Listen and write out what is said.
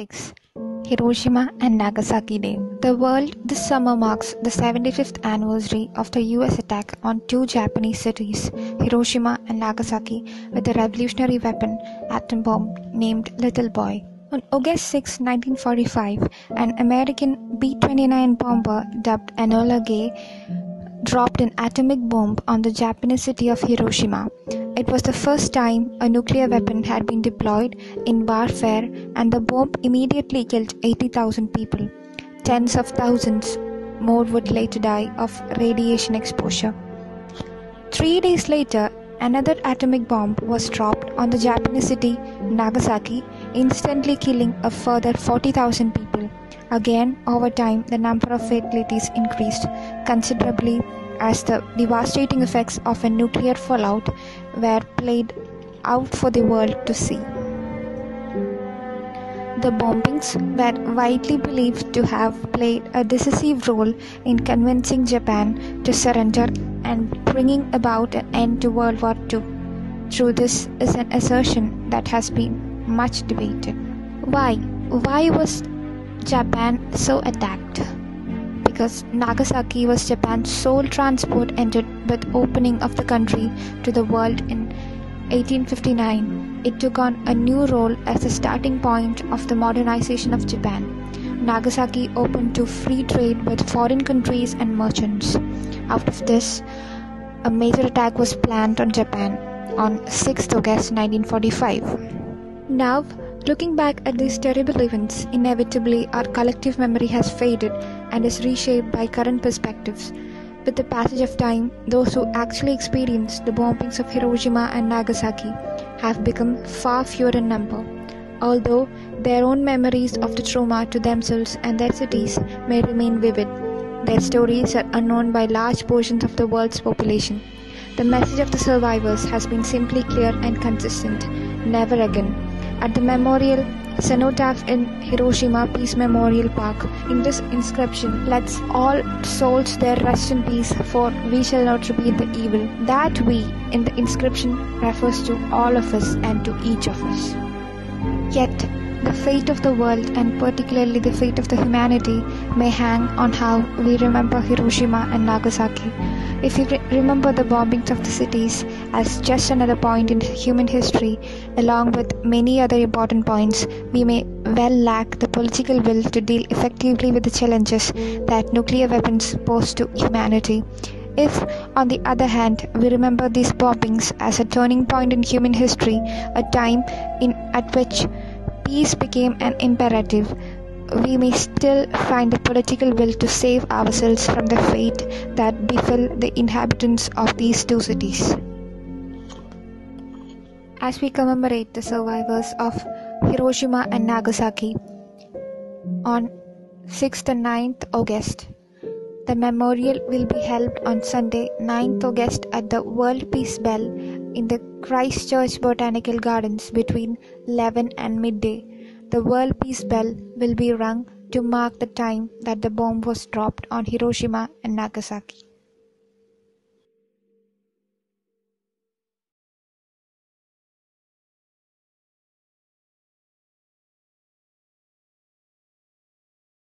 6 Hiroshima and Nagasaki Day. The world this summer marks the 75th anniversary of the US attack on two Japanese cities, Hiroshima and Nagasaki, with a revolutionary weapon, atom bomb named Little Boy. On August 6, 1945, an American B 29 bomber dubbed Enola Gay dropped an atomic bomb on the Japanese city of Hiroshima. It was the first time a nuclear weapon had been deployed in warfare, and the bomb immediately killed 80,000 people. Tens of thousands more would later die of radiation exposure. Three days later, another atomic bomb was dropped on the Japanese city Nagasaki, instantly killing a further 40,000 people. Again, over time, the number of fatalities increased considerably as the devastating effects of a nuclear fallout were played out for the world to see. The bombings were widely believed to have played a decisive role in convincing Japan to surrender and bringing about an end to World War II. Through this is an assertion that has been much debated. Why? Why was Japan so attacked? Because Nagasaki was Japan's sole transport entered with opening of the country to the world in 1859. It took on a new role as the starting point of the modernization of Japan. Nagasaki opened to free trade with foreign countries and merchants. Out of this, a major attack was planned on Japan on 6 August 1945. Now, Looking back at these terrible events, inevitably our collective memory has faded and is reshaped by current perspectives. With the passage of time, those who actually experienced the bombings of Hiroshima and Nagasaki have become far fewer in number. Although their own memories of the trauma to themselves and their cities may remain vivid, their stories are unknown by large portions of the world's population. The message of the survivors has been simply clear and consistent never again at the memorial cenotaph in Hiroshima Peace Memorial Park. In this inscription, let's all souls there rest in peace, for we shall not repeat the evil. That we in the inscription refers to all of us and to each of us. Yet, the fate of the world and particularly the fate of the humanity may hang on how we remember Hiroshima and Nagasaki. If we re- remember the bombings of the cities as just another point in human history, along with many other important points, we may well lack the political will to deal effectively with the challenges that nuclear weapons pose to humanity. If, on the other hand, we remember these bombings as a turning point in human history, a time in at which peace became an imperative, we may still find the political will to save ourselves from the fate that befell the inhabitants of these two cities. As we commemorate the survivors of Hiroshima and Nagasaki on 6th and 9th August, the memorial will be held on Sunday, 9th August at the World Peace Bell in the Christchurch Botanical Gardens between 11 and midday. The World Peace Bell will be rung to mark the time that the bomb was dropped on Hiroshima and Nagasaki.